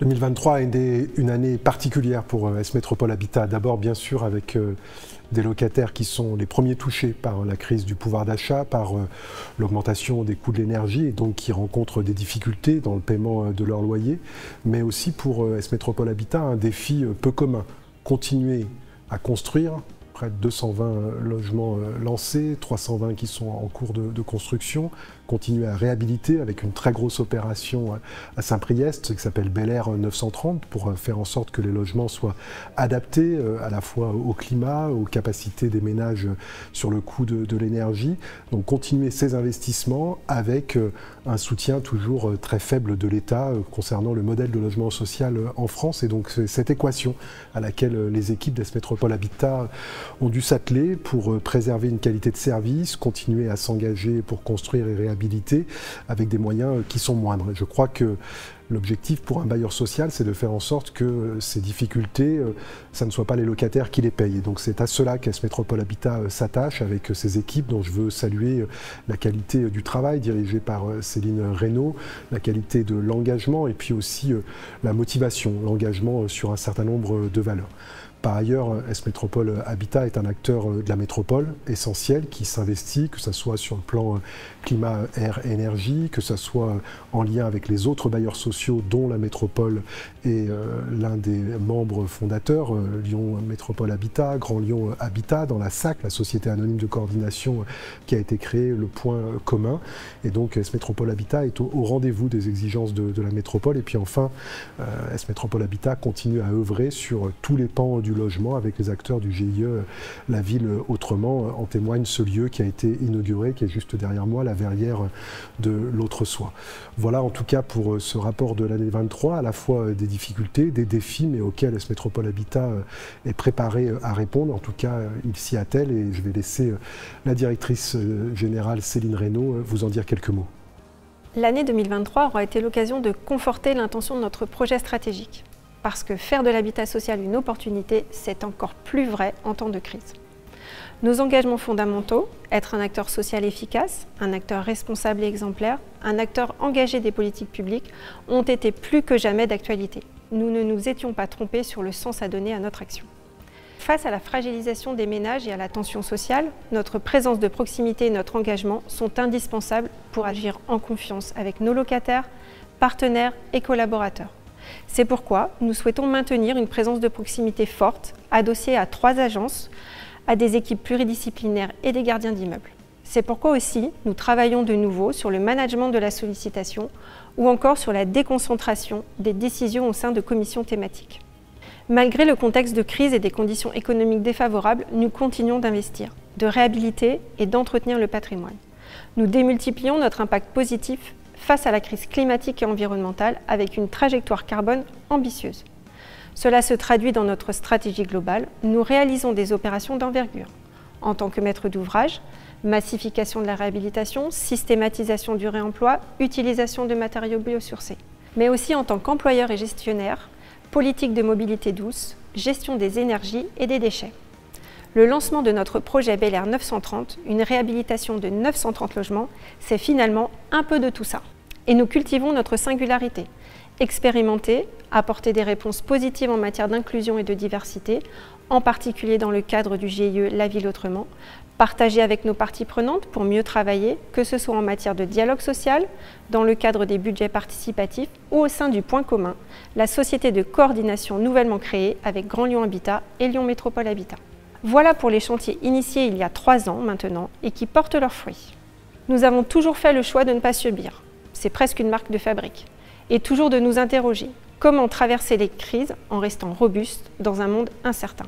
2023 a été une année particulière pour S Métropole Habitat. D'abord, bien sûr, avec des locataires qui sont les premiers touchés par la crise du pouvoir d'achat, par euh, l'augmentation des coûts de l'énergie et donc qui rencontrent des difficultés dans le paiement euh, de leur loyer, mais aussi pour euh, S Métropole Habitat un défi peu commun, continuer à construire près de 220 logements lancés, 320 qui sont en cours de, construction, continuer à réhabiliter avec une très grosse opération à Saint-Priest qui s'appelle Bel Air 930 pour faire en sorte que les logements soient adaptés à la fois au climat, aux capacités des ménages sur le coût de, de l'énergie. Donc continuer ces investissements avec un soutien toujours très faible de l'État concernant le modèle de logement social en France. Et donc cette équation à laquelle les équipes d'Est Métropole Habitat ont dû s'atteler pour euh, préserver une qualité de service, continuer à s'engager pour construire et réhabiliter avec des moyens euh, qui sont moindres. Je crois que L'objectif pour un bailleur social, c'est de faire en sorte que euh, ces difficultés, ça ne soit pas les locataires qui les payent. Et donc c'est à cela qu'Est Métropole Habitat s'attache avec ses équipes dont je veux saluer la qualité du travail dirigé par Céline Reynaud, la qualité de l'engagement et puis aussi la motivation, l'engagement sur un certain nombre de valeurs. Par ailleurs, S Métropole Habitat est un acteur euh, de la métropole essentiel qui s'investit, que ce soit sur le plan euh, climat, air, énergie, que ce soit euh, en lien avec les autres bailleurs sociaux dont la métropole est l'un des membres fondateurs, Lyon Métropole Habitat, Grand Lyon Habitat, dans la SAC, la Société Anonyme de Coordination qui a été créée, le point commun. Et donc S Métropole Habitat est au, rendez-vous des exigences de, de, la métropole. Et puis enfin, S Métropole Habitat continue à œuvrer sur tous les pans du logement avec les acteurs du GIE La Ville Autrement. En témoigne ce lieu qui a été inauguré, qui est juste derrière moi, la verrière de l'autre soi. Voilà en tout cas pour ce rapport de l'année 23, à la fois des difficultés, des défis, mais auxquels S Métropole Habitat est préparé à répondre. En tout cas, il s'y attelle et je vais laisser la directrice générale Céline Reynaud vous en dire quelques mots. L'année 2023 aura été l'occasion de conforter l'intention de notre projet stratégique parce que faire de l'habitat social une opportunité, c'est encore plus vrai en temps de crise. Nos engagements fondamentaux, être un acteur social efficace, un acteur responsable et exemplaire, un acteur engagé des politiques publiques, ont été plus que jamais d'actualité. Nous ne nous étions pas trompés sur le sens à donner à notre action. Face à la fragilisation des ménages et à la tension sociale, notre présence de proximité et notre engagement sont indispensables pour agir en confiance avec nos locataires, partenaires et collaborateurs. C'est pourquoi nous souhaitons maintenir une présence de proximité forte, adossée à trois agences, à des équipes pluridisciplinaires et des gardiens d'immeubles. C'est pourquoi aussi nous travaillons de nouveau sur le management de la sollicitation ou encore sur la déconcentration des décisions au sein de commissions thématiques. Malgré le contexte de crise et des conditions économiques défavorables, nous continuons d'investir, de réhabiliter et d'entretenir le patrimoine. Nous démultiplions notre impact positif face à la crise climatique et environnementale avec une trajectoire carbone ambitieuse. Cela se traduit dans notre stratégie globale. Nous réalisons des opérations d'envergure. En tant que maître d'ouvrage, massification de la réhabilitation, systématisation du réemploi, utilisation de matériaux biosourcés. Mais aussi en tant qu'employeur et gestionnaire, politique de mobilité douce, gestion des énergies et des déchets. Le lancement de notre projet Bel Air 930, une réhabilitation de 930 logements, c'est finalement un peu de tout ça. Et nous cultivons notre singularité. Expérimenter, apporter des réponses positives en matière d'inclusion et de diversité, en particulier dans le cadre du GIE La Ville Autrement, partager avec nos parties prenantes pour mieux travailler, que ce soit en matière de dialogue social, dans le cadre des budgets participatifs ou au sein du Point commun, la société de coordination nouvellement créée avec Grand Lyon Habitat et Lyon Métropole Habitat. Voilà pour les chantiers initiés il y a trois ans maintenant et qui portent leurs fruits. Nous avons toujours fait le choix de ne pas subir. C'est presque une marque de fabrique. Et toujours de nous interroger. Comment traverser les crises en restant robuste dans un monde incertain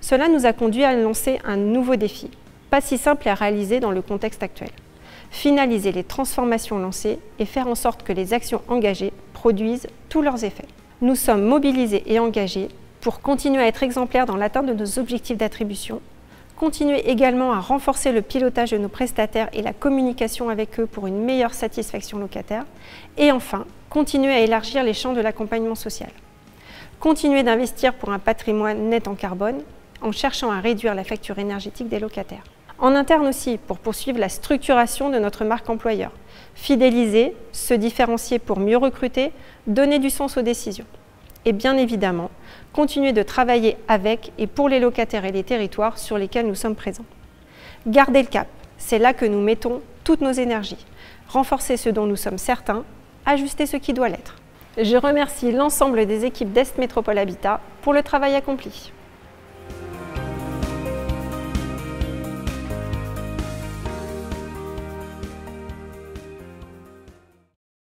Cela nous a conduit à lancer un nouveau défi, pas si simple à réaliser dans le contexte actuel. Finaliser les transformations lancées et faire en sorte que les actions engagées produisent tous leurs effets. Nous sommes mobilisés et engagés pour continuer à être exemplaires dans l'atteinte de nos objectifs d'attribution, continuer également à renforcer le pilotage de nos prestataires et la communication avec eux pour une meilleure satisfaction locataire, et enfin, continuer à élargir les champs de l'accompagnement social. Continuer d'investir pour un patrimoine net en carbone en cherchant à réduire la facture énergétique des locataires. En interne aussi, pour poursuivre la structuration de notre marque employeur. Fidéliser, se différencier pour mieux recruter, donner du sens aux décisions. Et bien évidemment, continuer de travailler avec et pour les locataires et les territoires sur lesquels nous sommes présents. Garder le cap, c'est là que nous mettons toutes nos énergies. Renforcer ce dont nous sommes certains, ajuster ce qui doit l'être. Je remercie l'ensemble des équipes d'Est Métropole Habitat pour le travail accompli.